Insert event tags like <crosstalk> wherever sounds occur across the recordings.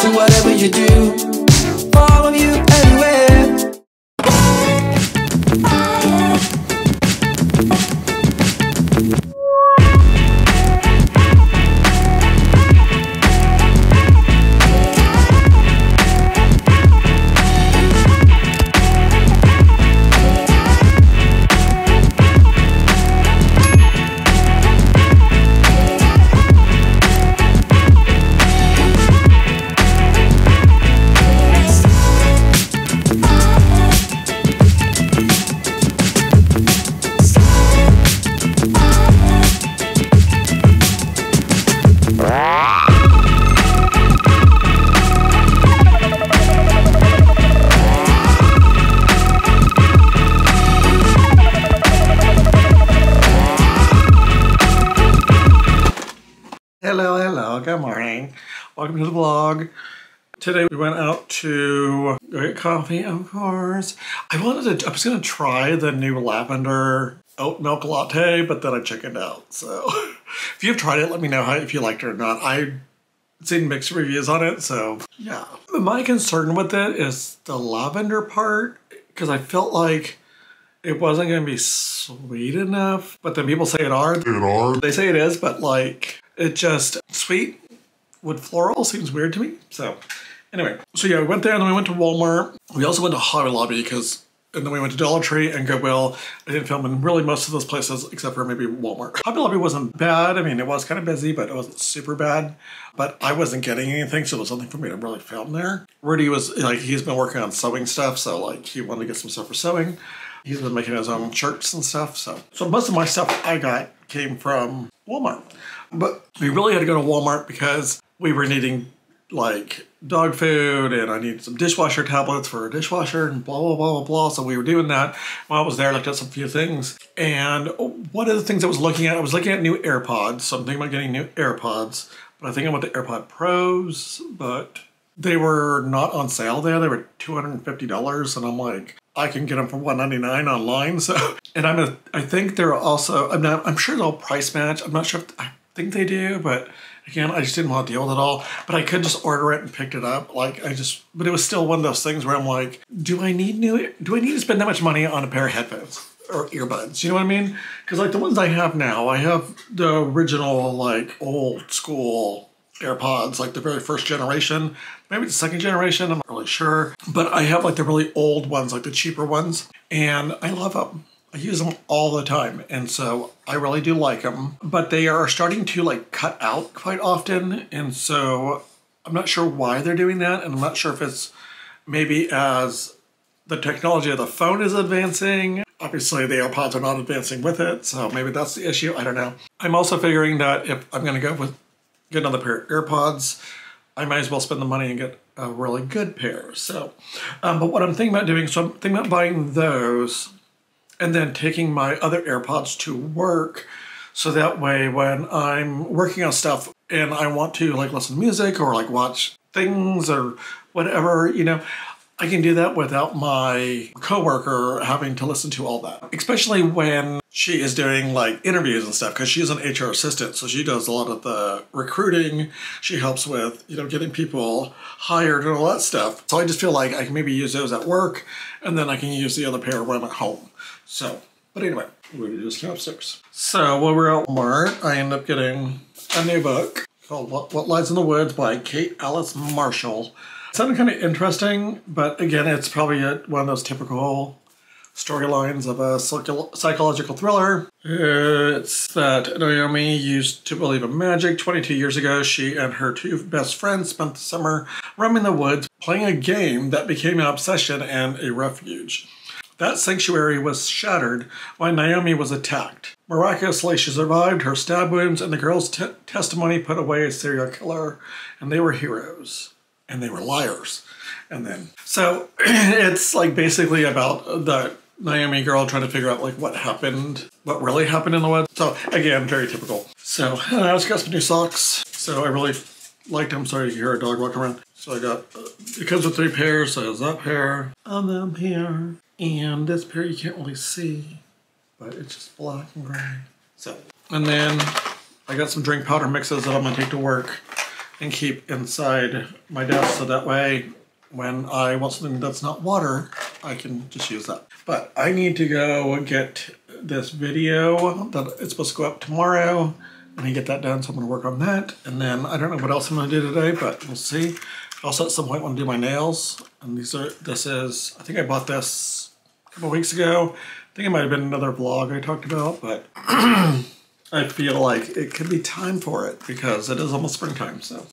to whatever you do. Follow you to the vlog. Today we went out to go get coffee, of course. I wanted to, I was gonna try the new lavender oat milk latte, but then I chickened out. So <laughs> if you've tried it, let me know how if you liked it or not. I seen mixed reviews on it, so yeah. My concern with it is the lavender part, because I felt like it wasn't gonna be sweet enough, but then people say it are. It are. They say it is, but like it just sweet with floral seems weird to me. So anyway, so yeah, we went there and then we went to Walmart. We also went to Hobby Lobby because and then we went to Dollar Tree and Goodwill. I didn't film in really most of those places except for maybe Walmart. Hobby Lobby wasn't bad. I mean, it was kind of busy, but it wasn't super bad. But I wasn't getting anything, so it was nothing for me to really film there. Rudy was like, he's been working on sewing stuff, so like he wanted to get some stuff for sewing. He's been making his own shirts and stuff. So, so most of my stuff I got came from Walmart. But we really had to go to Walmart because we were needing like dog food and I needed some dishwasher tablets for a dishwasher and blah, blah, blah, blah, blah. So we were doing that. While I was there, I looked at some few things. And one of the things I was looking at, I was looking at new AirPods. So I'm thinking about getting new AirPods. But I think I want the AirPod Pros, but they were not on sale there. They were $250. And I'm like, I can get them for 199 online. So, <laughs> and I'm a, I think they're also, I'm not, I'm sure they'll price match. I'm not sure if, I think they do, but again, I just didn't want to deal with it all. But I could just order it and picked it up. Like I just, but it was still one of those things where I'm like, do I need new, do I need to spend that much money on a pair of headphones? Or earbuds, you know what I mean? Because like the ones I have now, I have the original like old school AirPods, like the very first generation, maybe the second generation, I'm not really sure. But I have like the really old ones, like the cheaper ones, and I love them. I use them all the time, and so I really do like them. But they are starting to like cut out quite often, and so I'm not sure why they're doing that, and I'm not sure if it's maybe as the technology of the phone is advancing. Obviously, the AirPods are not advancing with it, so maybe that's the issue. I don't know. I'm also figuring that if I'm going to go with get another pair of AirPods, I might as well spend the money and get a really good pair. So, um, but what I'm thinking about doing, so I'm thinking about buying those and then taking my other AirPods to work. So that way, when I'm working on stuff and I want to like listen to music or like watch things or whatever, you know, I can do that without my coworker having to listen to all that. Especially when she is doing like interviews and stuff, because she's an HR assistant, so she does a lot of the recruiting. She helps with, you know, getting people hired and all that stuff. So I just feel like I can maybe use those at work, and then I can use the other pair when I'm at home. So, but anyway, we're just came upstairs. So while we're at Walmart, I end up getting a new book called What, what Lies in the Woods by Kate Alice Marshall. It sounded kind of interesting, but again, it's probably a, one of those typical storylines of a psychological thriller. It's that Naomi used to believe in magic. 22 years ago, she and her two best friends spent the summer roaming the woods, playing a game that became an obsession and a refuge. That sanctuary was shattered when Naomi was attacked. Miraculously, she survived her stab wounds, and the girl's testimony put away a serial killer, and they were heroes. And they were liars. And then, so <clears throat> it's like basically about the Naomi girl trying to figure out like what happened, what really happened in the woods. So again, very typical. So I just got some new socks. So I really liked them. Sorry to hear a dog walking around. So I got, uh, it comes with three pairs. So there's that pair, and then here, and this pair you can't really see, but it's just black and gray. So, and then I got some drink powder mixes that I'm gonna take to work. and keep inside my desk so that way when I want something that's not water, I can just use that. But I need to go get this video that it's supposed to go up tomorrow and I get that done. So I'm to work on that. And then I don't know what else I'm to do today, but we'll see. Also at some point want to do my nails. And these are, this is, I think I bought this a couple weeks ago. I think it might have been another vlog I talked about, but <clears throat> I feel like it could be time for it because it is almost springtime, so.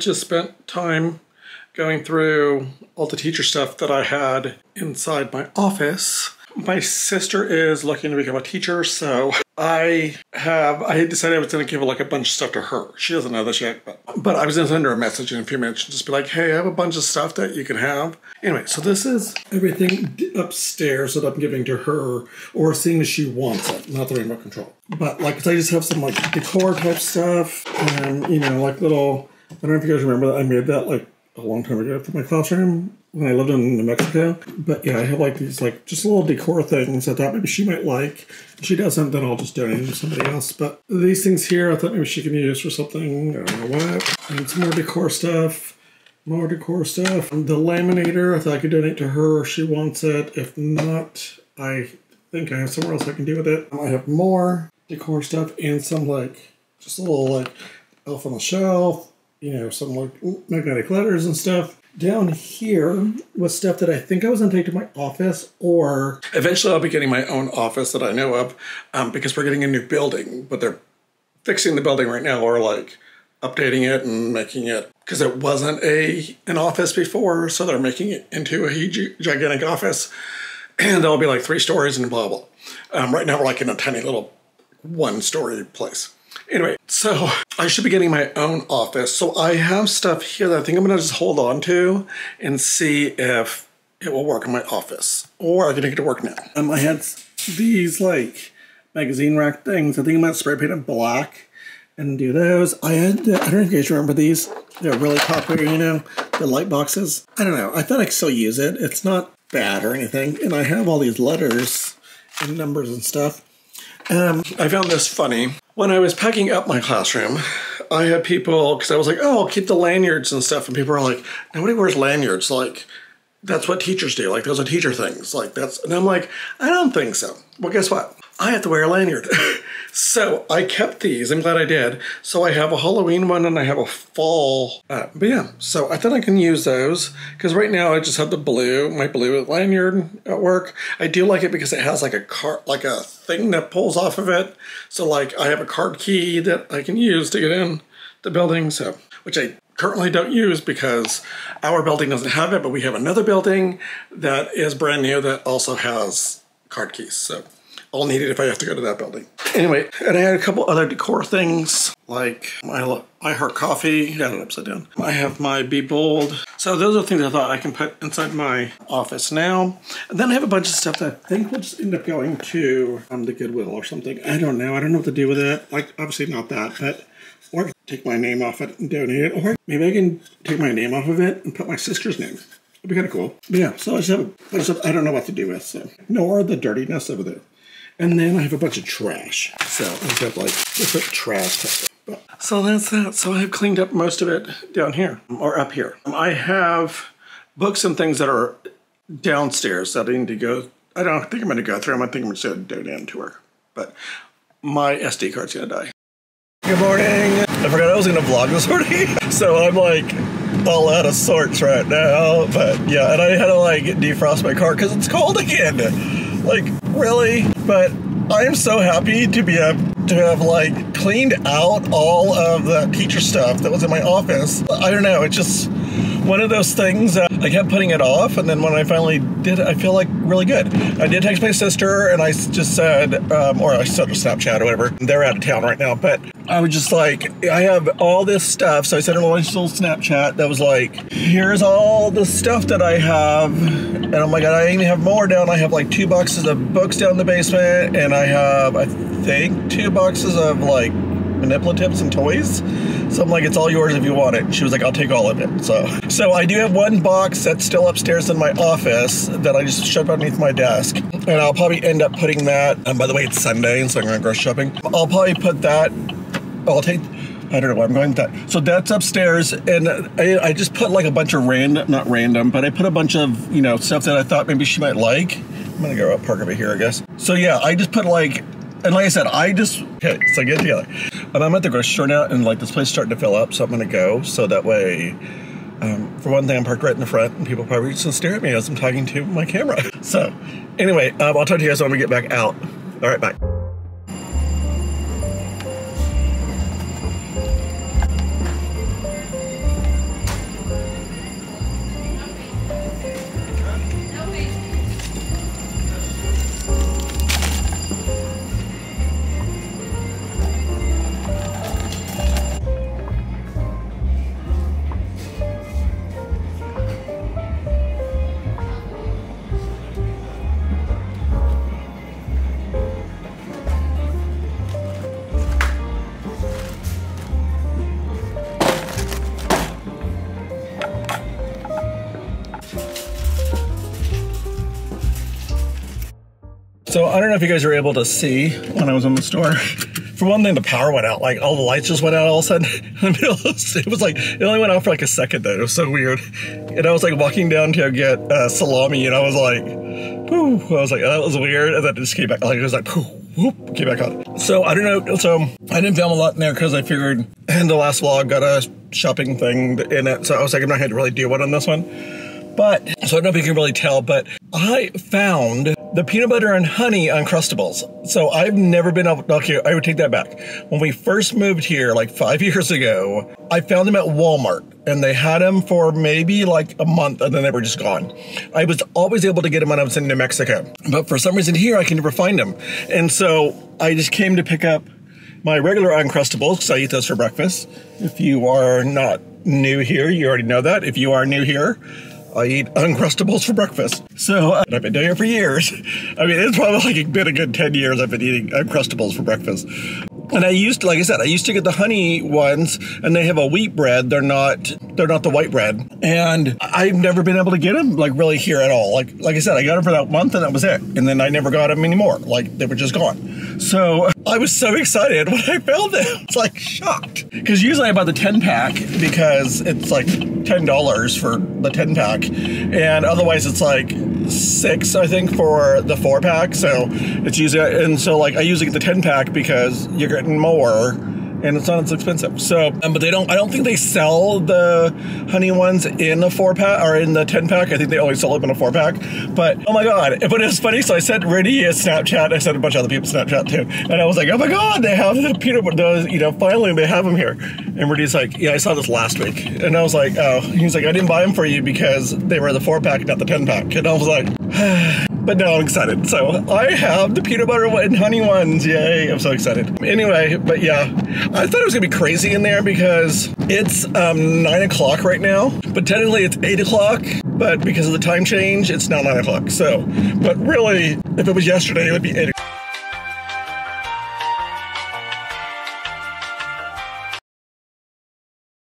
Just spent time going through all the teacher stuff that I had inside my office. My sister is looking to become a teacher, so I have I decided I was going to give like a bunch of stuff to her. She doesn't know this yet, but but I was going to send her a message in a few minutes and just be like, "Hey, I have a bunch of stuff that you can have." Anyway, so this is everything upstairs that I'm giving to her, or seeing as she wants it, not the remote control. But like I just have some like decor type stuff, and you know, like little. I don't know if you guys remember that I made that like a long time ago for my classroom when I lived in New Mexico. But yeah, I have like these like just little decor things I thought maybe she might like. If she doesn't, then I'll just donate to somebody else. But these things here, I thought maybe she can use for something. I don't know what. And some more decor stuff. More decor stuff. The laminator, I thought I could donate to her if she wants it. If not, I think I have somewhere else I can do with it. I have more decor stuff and some like just a little like elf on the shelf, you know, some like magnetic letters and stuff. Down here was stuff that I think I was gonna take to my office, or eventually I'll be getting my own office that I know of, um, because we're getting a new building, but they're fixing the building right now, or like updating it and making it because it wasn't a an office before, so they're making it into a huge, gigantic office, and there'll be like three stories and blah blah. Um, right now we're like in a tiny little one story place. Anyway, so I should be getting my own office. So I have stuff here that I think I'm gonna just hold on to and see if it will work in my office. Or I can take it to work now. Um, I had these like magazine rack things. I think I'm gonna spray paint them black and do those. I had, I don't know if you guys remember these. They're really popular, you know, the light boxes. I don't know. I thought I could still use it. It's not bad or anything. And I have all these letters and numbers and stuff. Um, I found this funny. When I was packing up my classroom, I had people, because I was like, oh, I'll keep the lanyards and stuff. And people are like, nobody wears lanyards. Like, that's what teachers do. Like, those are teacher things. Like, that's, and I'm like, I don't think so. Well, guess what? I have to wear a lanyard. <laughs> so I kept these. I'm glad I did. So I have a Halloween one and I have a fall. Uh, but yeah, so I thought I can use those because right now I just have the blue, my blue lanyard at work. I do like it because it has like a card, like a thing that pulls off of it. So like I have a card key that I can use to get in the building. So, which I currently don't use because our building doesn't have it, but we have another building that is brand new that also has card keys. So I'll need it if I have to go to that building. Anyway, and I had a couple other decor things like my I Heart Coffee, got it upside down. I have my Be Bold. So those are things I thought I can put inside my office now. And then I have a bunch of stuff that I think will just end up going to um, the Goodwill or something. I don't know. I don't know what to do with it. Like, obviously not that, but or take my name off it and donate it. Or maybe I can take my name off of it and put my sister's name. It'd be kind of cool. But yeah, so I just have a bunch of stuff I don't know what to do with. So, nor the dirtiness of it. And then I have a bunch of trash. So I just have like different trash. So that's that. So I have cleaned up most of it down here or up here. I have books and things that are downstairs that I need to go. I don't think I'm going to go through them. I think I'm just going to donate them to her. But my SD card's going to die. Good morning. I forgot I was going to vlog this morning. <laughs> So I'm like all out of sorts right now. But yeah, and I had to like defrost my car because it's cold again. Like, really? But I am so happy to be able to have like cleaned out all of the teacher stuff that was in my office. I don't know, it's just one of those things that I kept putting it off, and then when I finally did I feel like really good. I did text my sister, and I just said, um, or I sent a Snapchat or whatever. They're out of town right now, but I was just like, I have all this stuff. So I sent her a little Snapchat that was like, here's all the stuff that I have. And my God, I even have more down. I have like two boxes of books down in the basement, and I have, I think, two boxes of like manipulatives and toys. So I'm like, it's all yours if you want it. She was like, I'll take all of it. So, so I do have one box that's still upstairs in my office that I just shoved underneath my desk, and I'll probably end up putting that. And by the way, it's Sunday, and so I'm to go shopping. I'll probably put that. I'll take. I don't know where I'm going with that. So that's upstairs, and I, I just put like a bunch of random, not random, but I put a bunch of you know stuff that I thought maybe she might like. I'm gonna go up park over here, I guess. So yeah, I just put like and like I said, I just okay, so get together. And I'm at the grocery store now, and like this place is starting to fill up, so I'm gonna go. So that way, um, for one thing, I'm parked right in the front, and people probably just stare at me as I'm talking to my camera. <laughs> So, anyway, um, I'll talk to you guys when we get back out. All right, bye. So I don't know if you guys were able to see when I was in the store. <laughs> For one thing, the power went out. Like all the lights just went out all of a sudden. <laughs> it was like it only went out for like a second though. It was so weird. And I was like walking down to get uh, salami, and I was like, "Whoo!" I was like, "That was weird," and then it just came back. Like it was like, "Whoo!" Whoop, came back on. So I don't know. So I didn't film a lot in there because I figured, and the last vlog got a shopping thing in it. So I was like, I'm not going to really do one on this one. But so I don't know if you can really tell, but I found the peanut butter and honey Uncrustables. So I've never been able, okay, I would take that back. When we first moved here, like five <laughs> years ago, I found them at Walmart and they had them for maybe like a month and then they were just gone. I was always able to get them when I was in New Mexico, but for some reason here I can never find them. And so I just came to pick up my regular Uncrustables because I eat those for breakfast. If you are not new here, you already know that. If you are new here, I eat Uncrustables for breakfast. So uh, I've been doing it for years. <laughs> I mean, it's probably like been a good 10 years I've been eating Uncrustables for breakfast. And I used to, like I said, I used to get the honey ones, and they have a wheat bread. They're not, they're not the white bread. And I've never been able to get them like really here at all. Like, like I said, I got them for that month, and that was it. And then I never got them anymore. Like they were just gone. So I was so excited when I found them. It's like shocked because usually I buy the ten pack because it's like ten dollars for the ten pack, and otherwise it's like six I think for the four pack. So it's usually and so like I usually get the ten pack because you're getting more and it's not as expensive. So, um, but they don't. I don't think they sell the honey ones in the four pack or in the ten pack. I think they only sell them in a four pack. But oh my god! But it was funny. So I sent Rennie a Snapchat. I sent a bunch of other people Snapchat too, and I was like, oh my god, they have the peanut butter. You know, finally they have them here. And Rennie's like, yeah, I saw this last week, and I was like, oh. He's like, I didn't buy them for you because they were the four pack, not the ten pack. And I was like. But now I'm excited. So I have the peanut butter and honey ones. Yay! I'm so excited. Anyway, but yeah, I thought it was gonna be crazy in there because it's um, nine o'clock right now, but technically it's eight o'clock. But because of the time change, it's now nine o'clock. So, but really, if it was yesterday, it would be eight.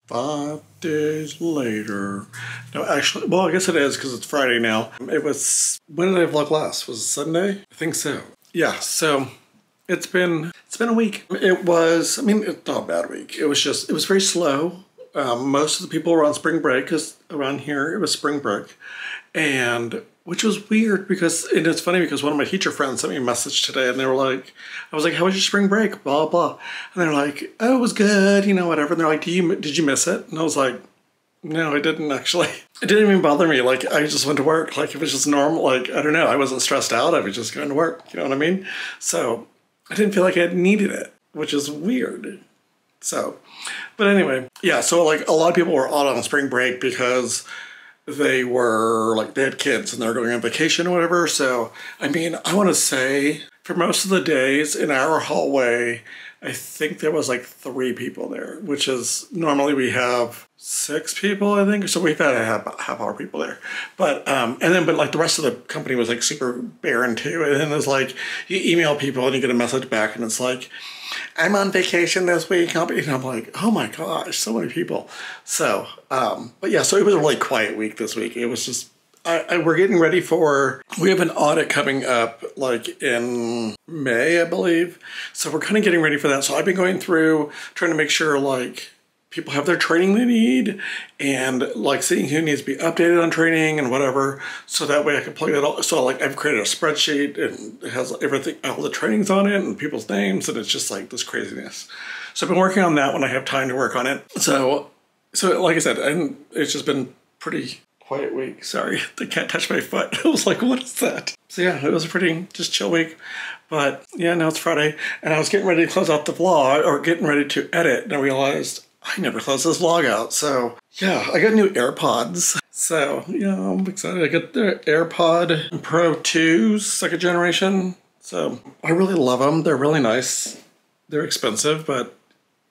Five days later. No, actually, well, I guess it is because it's Friday now. It was, when did I vlog last? Was it Sunday? I think so. Yeah, so it's been, it's been a week. It was, I mean, it's not a bad week. It was just, it was very slow. Um, most of the people were on spring break because around here it was spring break. And which was weird because and it's funny because one of my teacher friends sent me a message today and they were like i was like how was your spring break blah blah and they're like oh it was good you know whatever and they're like do you did you miss it and i was like no i didn't actually. <laughs> It didn't even bother me. Like i just went to work. Like it was just normal. Like i don't know. I wasn't stressed out. I was just going to work. You know what i mean? So i didn't feel like i needed it which is weird. So but anyway yeah so like a lot of people were out on spring break because they were like they had kids and they're going on vacation or whatever. So I mean, I want to say for most of the days in our hallway, I think there was like three people there, which is normally we have six people, I think. So we've had half, half hour people there, but um, and then but like the rest of the company was like super barren too. And then it's like you email people and you get a message back, and it's like. I'm on vacation this week. And I'm like, oh my gosh, so many people. So, um, but yeah, so it was a really quiet week this week. It was just, I, I, we're getting ready for, we have an audit coming up like in May, I believe. So we're kind of getting ready for that. So I've been going through trying to make sure like people have their training they need and like seeing who needs to be updated on training and whatever so that way i can plug that all so like i've created a spreadsheet and it has everything all the trainings on it and people's names and it's just like this craziness so i've been working on that when i have time to work on it so so like i said and it's just been pretty quiet week sorry <laughs> the cat touched my foot <laughs> i was like what is that so yeah it was a pretty just chill week but yeah now it's friday and i was getting ready to close out the vlog or getting ready to edit and i realized I never closed this vlog out. So yeah, I got new AirPods. So yeah, I'm excited. I got the AirPod Pro 2 second generation. So I really love them. They're really nice. They're expensive, but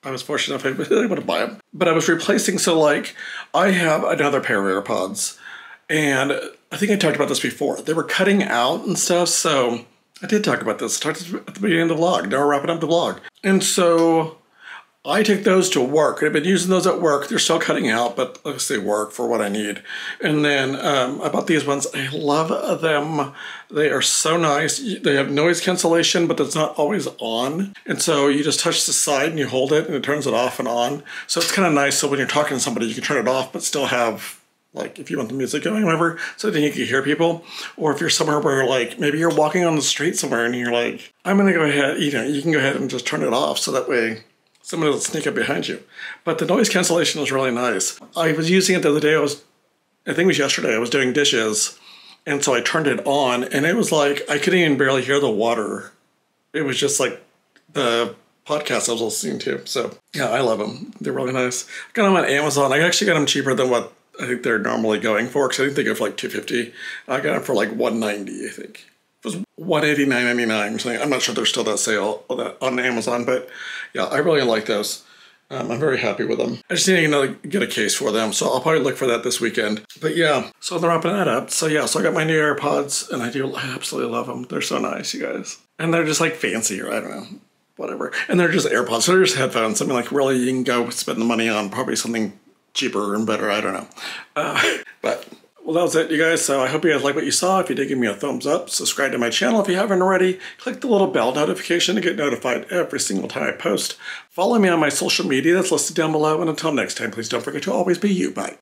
I was fortunate enough I was able to buy them. But I was replacing, so like I have another pair of AirPods and I think I talked about this before. They were cutting out and stuff, so I did talk about this. I talked at the beginning of the vlog. Now we're wrapping up the vlog. And so I take those to work. I've been using those at work. They're still cutting out, but I say, work for what I need. And then um, I bought these ones. I love them. They are so nice. They have noise cancellation, but it's not always on. And so you just touch the side and you hold it and it turns it off and on. So it's kind of nice. So when you're talking to somebody, you can turn it off, but still have like if you want the music going, whatever, so then you can hear people. Or if you're somewhere where like maybe you're walking on the street somewhere and you're like, I'm gonna go ahead, you know, you can go ahead and just turn it off so that way someone will sneak up behind you. But the noise cancellation is really nice. I was using it the other day. I was, I think it was yesterday. I was doing dishes, and so I turned it on, and it was like I couldn't even barely hear the water. It was just like the podcast I was listening to. So yeah, I love them. They're really nice. I got them on Amazon. I actually got them cheaper than what I think they're normally going for because I think they go for like two fifty. I got them for like one ninety. I think was one eighty nine ninety nine or. I'm not sure there's still that sale on Amazon, but yeah, I really like those. Um, I'm very happy with them. I just need to get a case for them, so I'll probably look for that this weekend. But yeah, so they're wrapping that up. So yeah, so I got my new AirPods, and I do I absolutely love them. They're so nice, you guys, and they're just like fancier. I don't know, whatever. And they're just AirPods. So they're just headphones. I mean, like really, you can go spend the money on probably something cheaper and better. I don't know, uh, <laughs> but well, that was it, you guys. So I hope you guys like what you saw. If you did, give me a thumbs up. Subscribe to my channel if you haven't already. Click the little bell notification to get notified every single time I post. Follow me on my social media that's listed down below. And until next time, please don't forget to always be you. Bye.